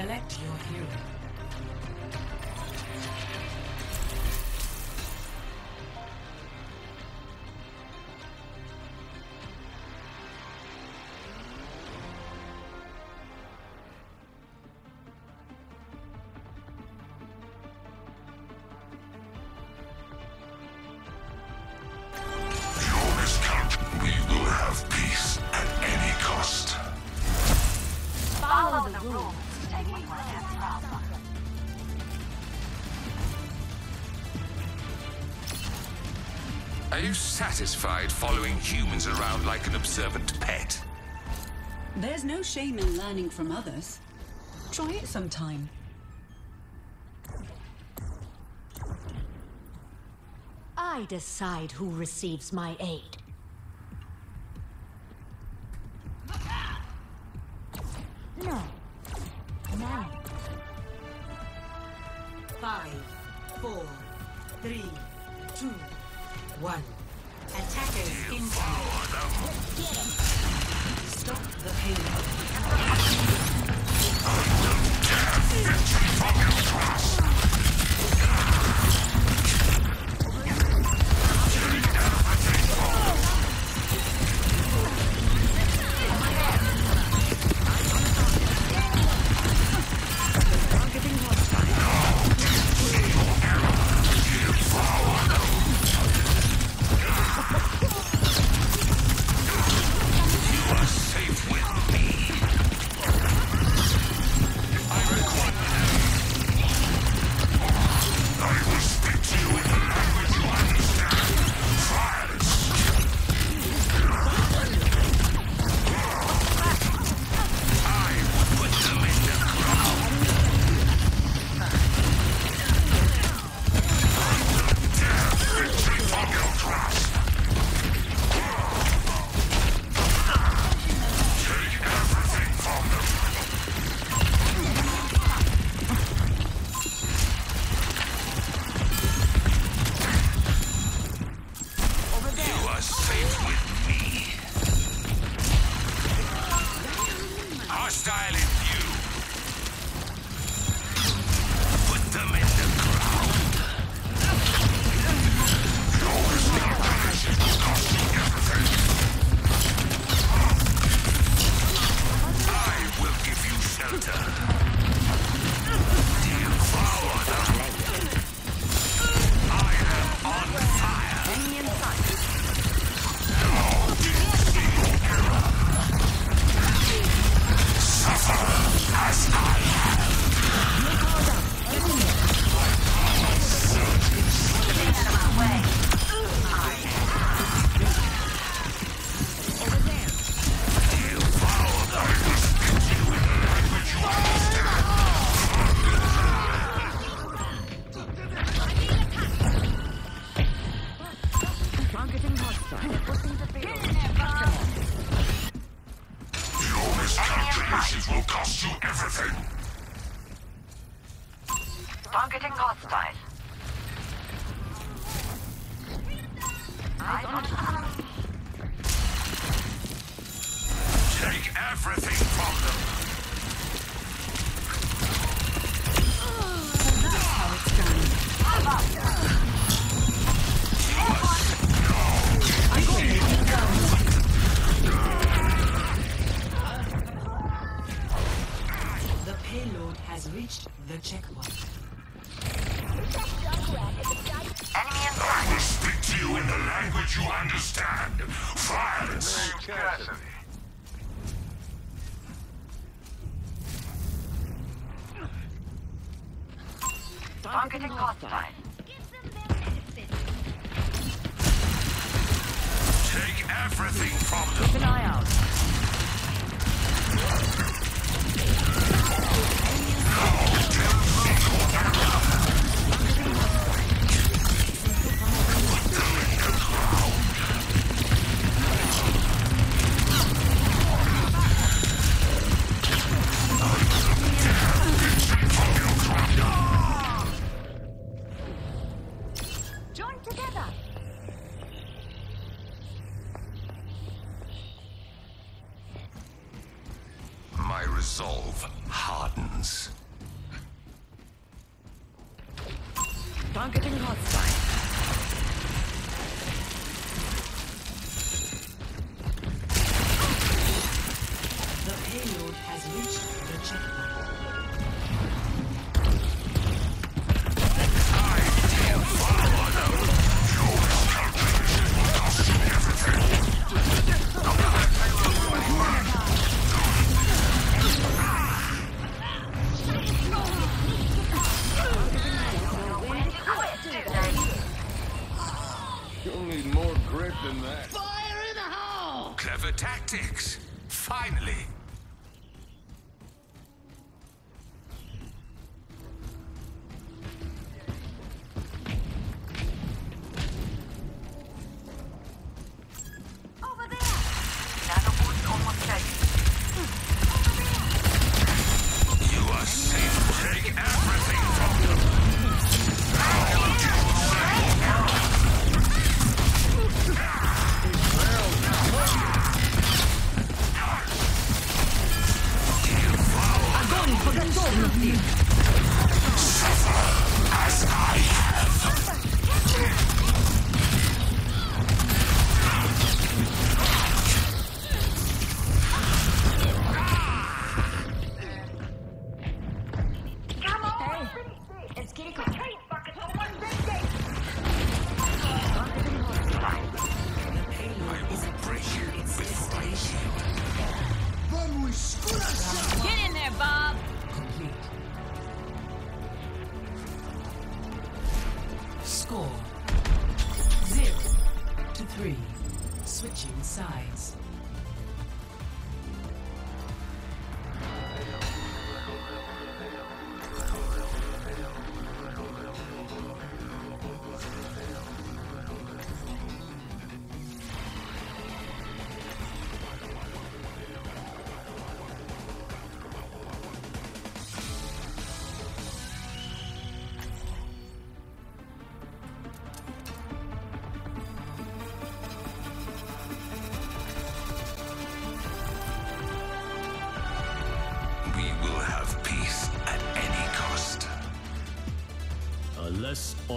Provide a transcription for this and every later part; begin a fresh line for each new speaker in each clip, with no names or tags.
Select your hero.
Satisfied following humans around like an observant pet?
There's no shame in learning from others. Try it sometime.
I decide who receives my aid.
Everything from them.
The
payload has reached the checkpoint.
Targeting hostile.
Take everything from them.
Keep an eye out.
Join
resolve
hardens. Targeting hostile.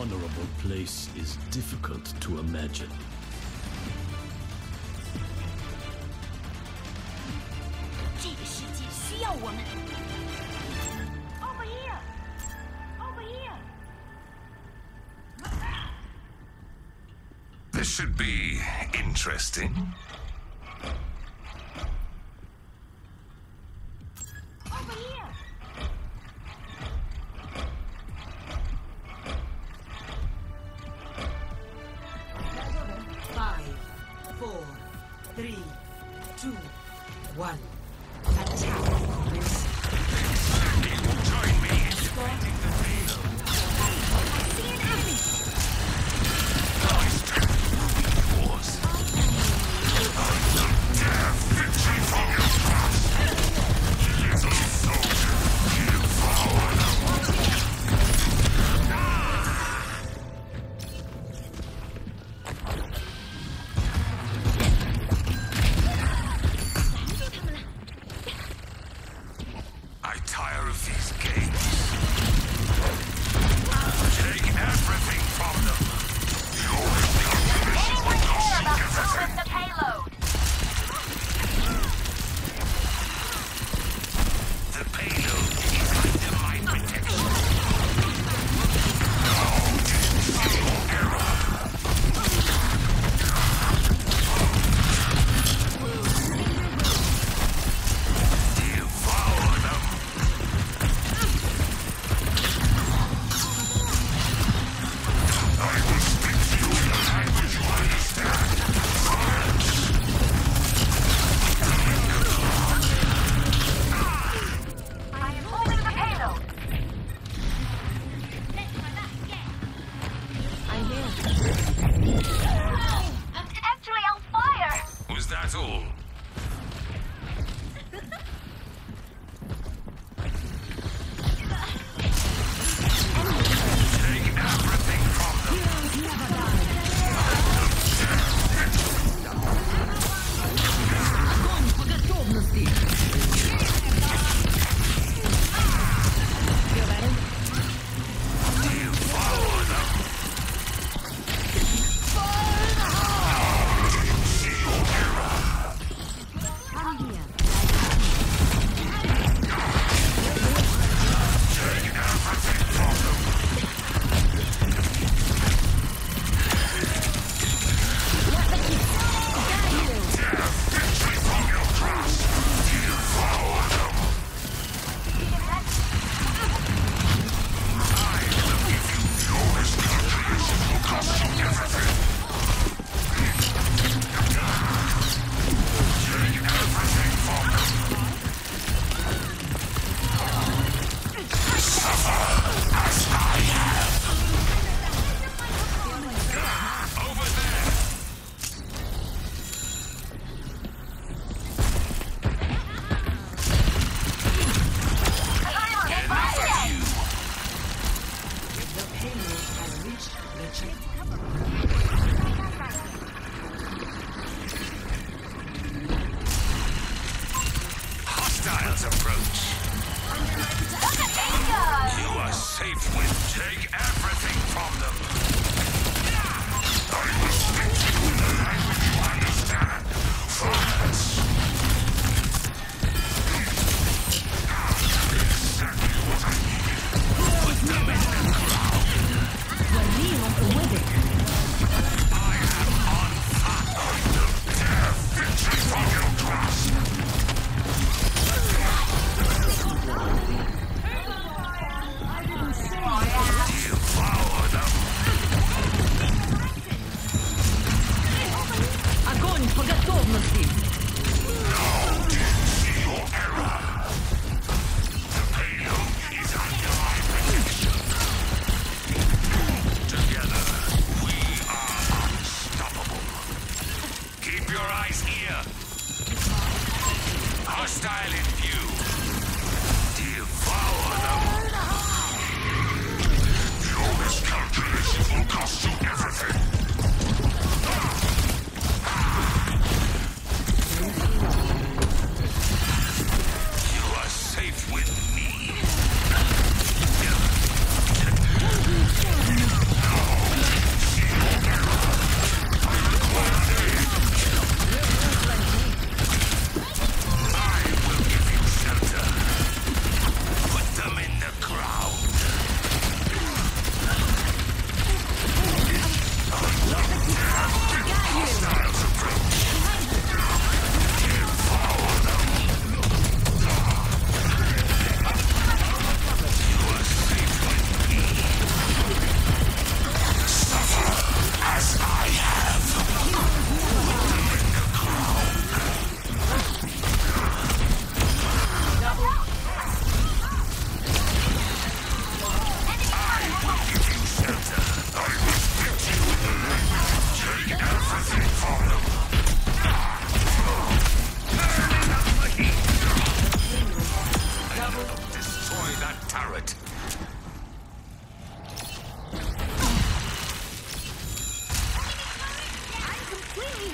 honorable place is difficult to imagine.
This should be interesting.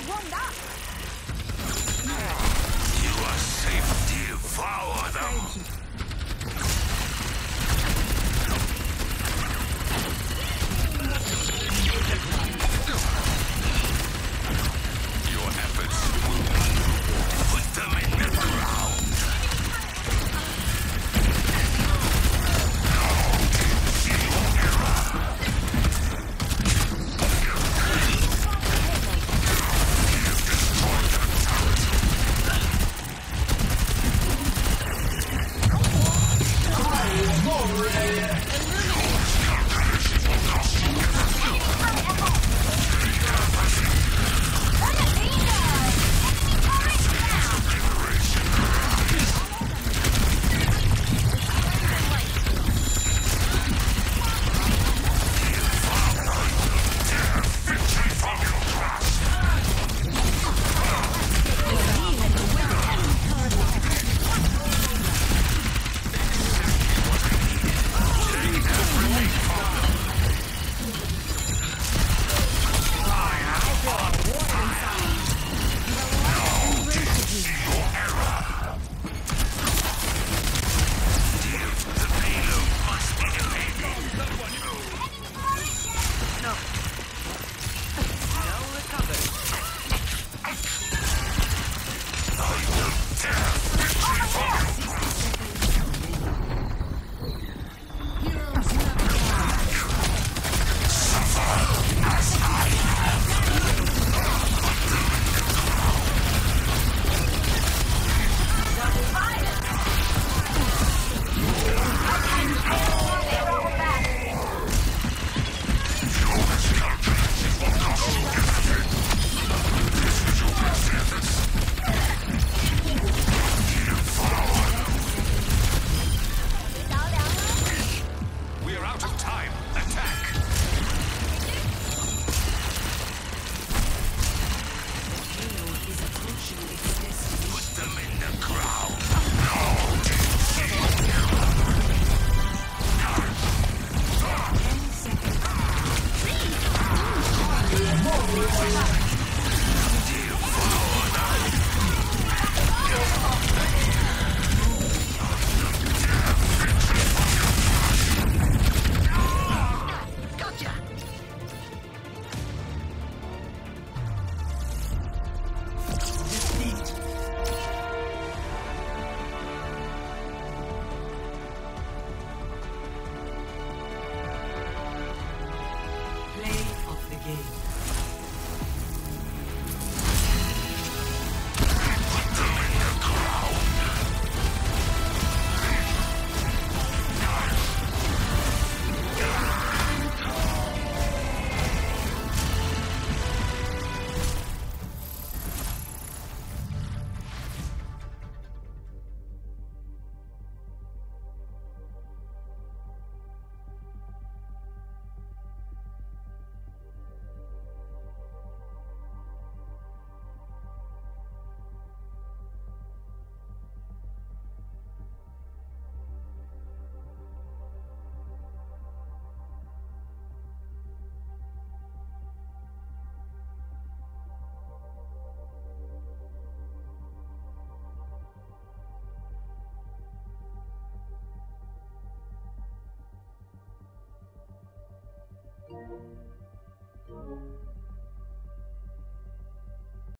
You are safe. Devour
Thank you.